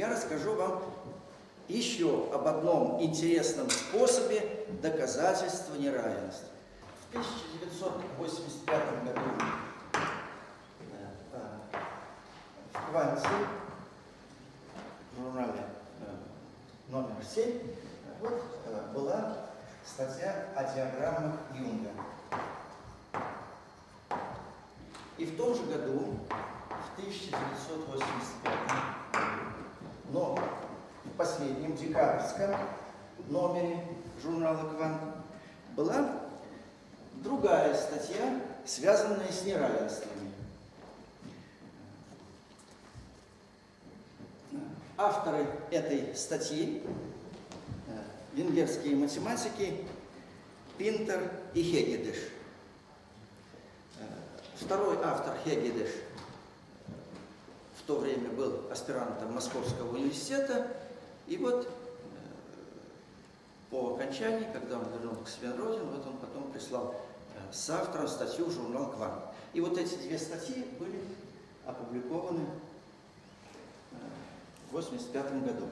я расскажу вам еще об одном интересном способе доказательства неравенства. В 1985 году э, в «Кванте» в журнале э, номер 7 вот, э, была статья о диаграммах Юнга. И в том же году, в 1985, но в последнем декабрьском номере журнала «Квант» была другая статья, связанная с неравенствами. Авторы этой статьи э, венгерские математики Пинтер и Хегедеш. Э, второй автор Хегедеш в то время был аспирантом Московского университета, и вот э, по окончании, когда он вернулся к себе родину, вот он потом прислал с автором статью в журнал «Квант». И вот эти две статьи были опубликованы в 1985 году.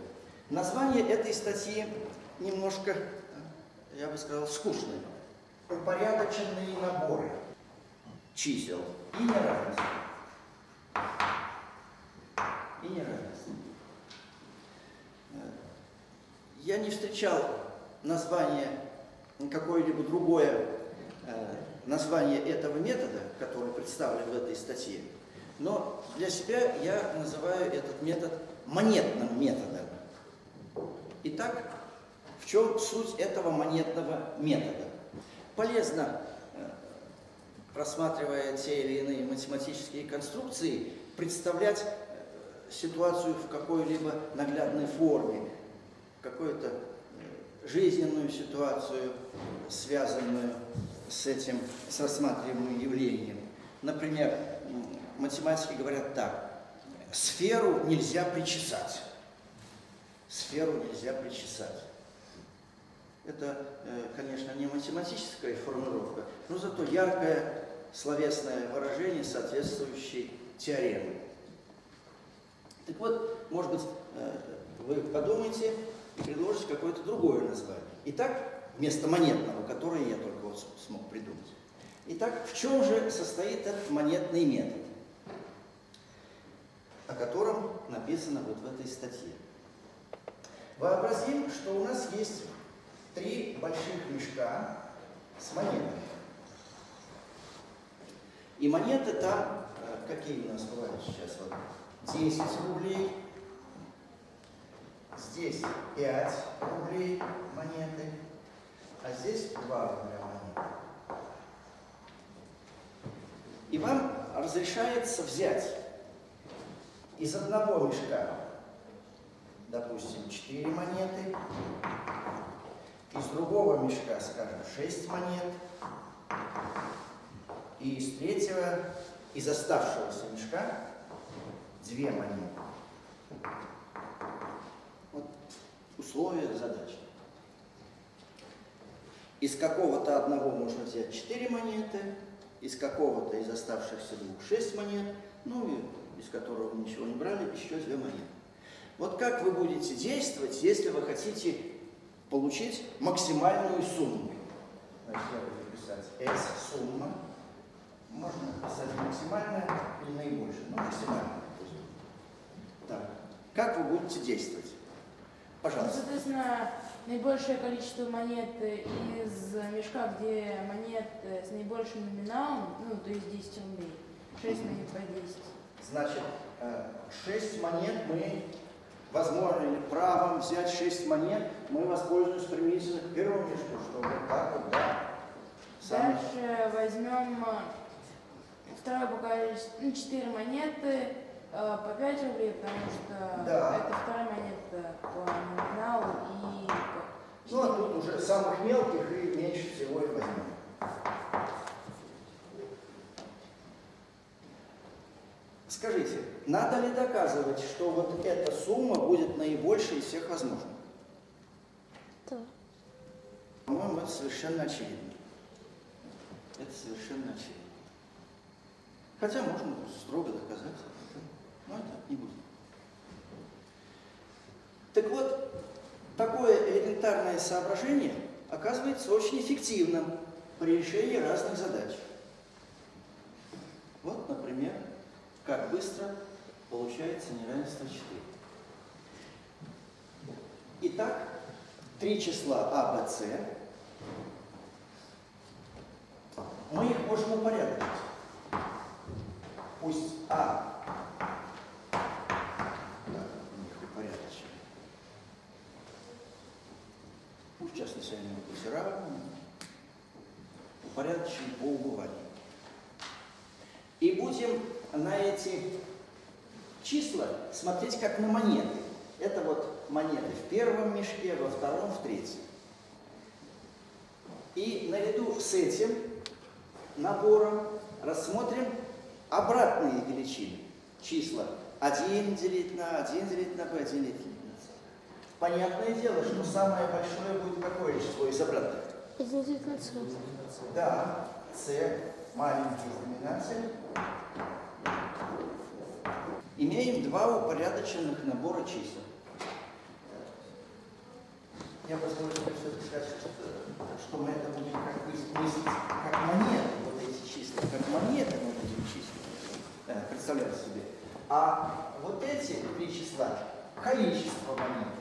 Название этой статьи немножко, я бы сказал, скучное. Упорядоченные наборы чисел и неравенства. И неравенства. Не встречал название какое-либо другое э, название этого метода, который представлен в этой статье, но для себя я называю этот метод монетным методом. Итак, в чем суть этого монетного метода? Полезно, э, рассматривая те или иные математические конструкции, представлять э, ситуацию в какой-либо наглядной форме, какую-то э, жизненную ситуацию, связанную с этим, с рассматриваемым явлением. Например, математики говорят так, сферу нельзя причесать. Сферу нельзя причесать. Это, э, конечно, не математическая формулировка, но зато яркое словесное выражение, соответствующей теореме. Так вот, может быть, э, вы подумаете и предложите какое-то другое название. Итак, вместо монетного, которое я только вот смог придумать. Итак, в чем же состоит этот монетный метод? о котором написано вот в этой статье. Вообразим, что у нас есть три больших мешка с монетами. И монеты там, э, какие у нас бывают сейчас? Вот 10 рублей, здесь 5 рублей монеты, а здесь 2 рубля монеты. И вам разрешается взять из одного мешка, допустим, 4 монеты, из другого мешка, скажем, 6 монет, и из третьего, из оставшегося мешка, 2 монеты. Вот условия задачи. Из какого-то одного можно взять 4 монеты, из какого-то из оставшихся двух 6 монет, ну и из которого вы ничего не брали, еще две монеты. Вот как вы будете действовать, если вы хотите получить максимальную сумму? Значит, я буду писать S сумма. Можно написать максимальная или наибольшая, но максимальная. Так. Как вы будете действовать? Пожалуйста. Ну, соответственно, наибольшее количество монет из мешка, где монет с наибольшим номиналом, ну, то есть 10 рублей. 6 монет по 10. Значит, 6 э, монет мы, возможно, или правом взять 6 монет, мы воспользуемся применительно к первому мешку, что вот так вот, да. Самый... Дальше возьмем второе пока ну, 4 монеты по 5 рублей, потому что да. это вторая монета по номиналу и... Ну, а тут уже самых мелких и меньше всего их возьмем. Скажите, надо ли доказывать, что вот эта сумма будет наибольшей из всех возможных? Да. По-моему, это совершенно очевидно. Это совершенно очевидно. Хотя можно строго доказать, но это не будет. Так вот, такое элементарное соображение оказывается очень эффективным при решении разных задач. Вот, например, как быстро получается неравенство 4. Итак, три числа А, Б, С. Мы их можем упорядочить. Пусть А Пусть частности они быть равны, упорядочены по убыванию. И будем на эти числа смотреть как на монеты. Это вот монеты в первом мешке, во втором, в третьем. И наряду с этим набором рассмотрим обратные величины. Числа 1 делить на 1 делить на b, 1 делить на. Понятное дело, что самое большое будет какое число из обратных? 1 делить на c. Да, c маленький знаменатель. Имеем два упорядоченных набора чисел. Я позволю себе все-таки сказать, что, что мы это будем как мыслить как монеты, вот эти числа, как монеты мы будем числить, э, представлять себе. А вот эти три числа – количество монет.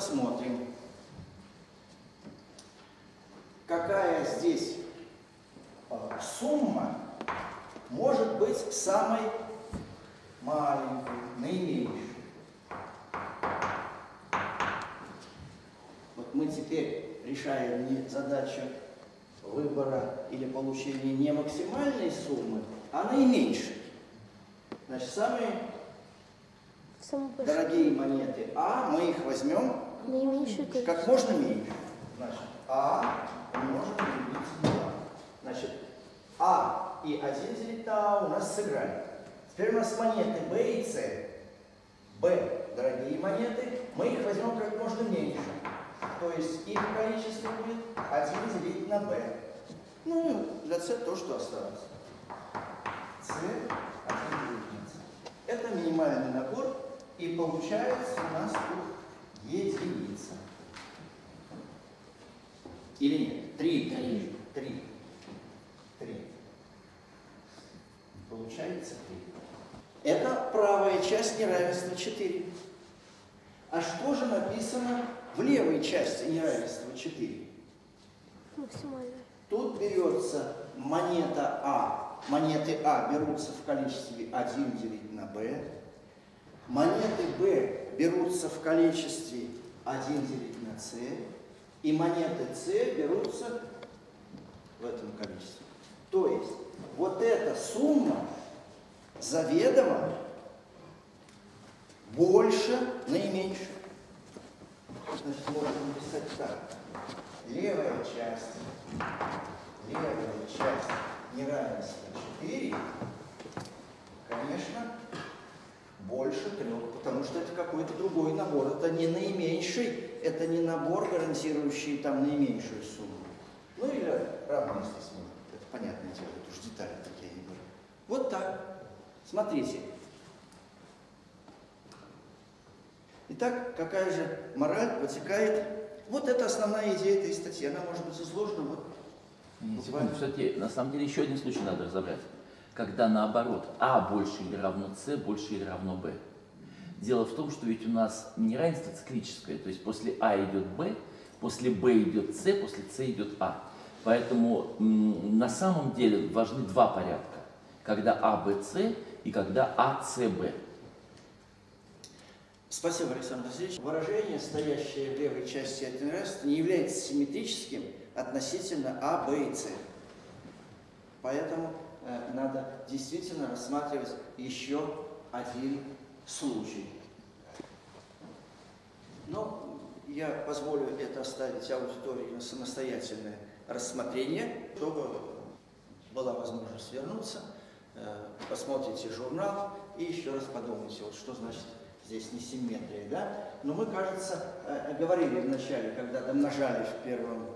Посмотрим, какая здесь э, сумма может быть самой маленькой, наименьшей. мы теперь решаем не задачу выбора или получения не максимальной суммы, а наименьшей. Значит, самые дорогие монеты А, мы их возьмем как можно меньше. Значит, А умножим на 2. Значит, А и 1 делить на А у нас сыграли. Теперь у нас монеты Б и С. Б – дорогие монеты, мы их возьмем как можно меньше то есть их количество будет 1 делить на b. Ну, для c то, что осталось. c 1 делить. Это минимальный набор, и получается у нас тут единица. Или нет? Три. Три. Три. Три. Получается три. Это правая часть неравенства 4. А что же написано в левой части неравенства 4. Максимально. Тут берется монета А. Монеты А берутся в количестве 1 делить на b. Монеты Б берутся в количестве 1 делить на c. И монеты С берутся в этом количестве. То есть вот эта сумма заведомо больше наименьшей. Значит, можно написать так. Левая часть, левая часть неравенства 4, конечно, больше трех, потому что это какой-то другой набор. Это не наименьший, это не набор, гарантирующий там наименьшую сумму. Ну или равно, естественно. Это понятное дело, это уж детали такие не говорю. Вот так. Смотрите, Итак, какая же мораль вытекает? Вот это основная идея этой статьи. Она может быть изложена вот Секунду, кстати, на самом деле еще один случай надо разобрать. Когда наоборот А больше или равно С, больше или равно Б. Дело в том, что ведь у нас неравенство циклическое, то есть после А идет Б, после Б идет С, после С идет А. Поэтому на самом деле важны два порядка. Когда А, Б, С и когда А, С, Б. Спасибо, Александр Васильевич. Выражение, стоящее в левой части раз, не является симметрическим относительно А, Б и С. Поэтому э, надо действительно рассматривать еще один случай. Но я позволю это оставить аудитории на самостоятельное рассмотрение, чтобы была возможность вернуться, э, посмотрите журнал и еще раз подумайте, вот что значит здесь не симметрия, да? Но мы, кажется, э, говорили вначале, когда домножали в первом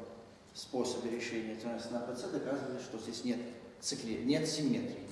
способе решения 13 на ПЦ, доказывали, что здесь нет цикли, нет симметрии.